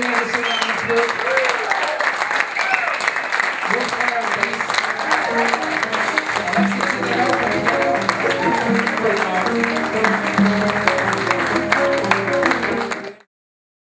Madison Ashbrook.